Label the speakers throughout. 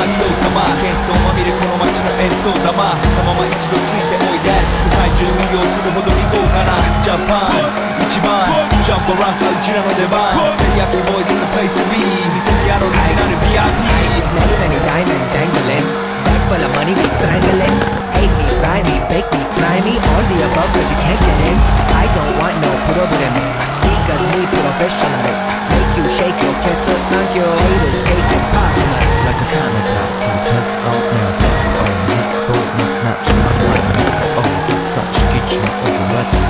Speaker 1: 街の様喧騒まみれこの街の演奏玉たまま一度ついておいで世界中運用するほどに豪華なジャパン一番ジャンボランサーうちらの出番テリヤキボイズのプレイスビー見せてやろう気なる VIP
Speaker 2: 何々ダイナにダイナレンバッグ full of money we hate me fry me bake me try me all the above cause you can't get in I don't want no problem because me professional make you shake your kids thank you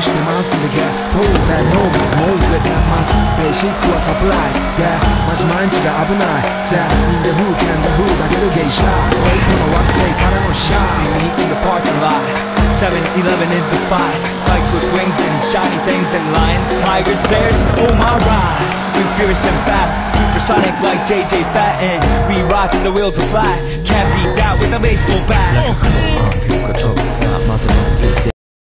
Speaker 3: してますんでが当代のみも売れてますベーシックはサプライズでマジ毎日が危ない全員で風景で風だけど芸者ウェイトの惑星からのシャー See
Speaker 1: me in the parking lot 7-Eleven is the spot. Bikes with wings and shiny things and lions Tigers, bears, oh my ride. We fierce and fast. Supersonic like JJ Fatten We rock the wheels are flat Can't beat that with a baseball bat.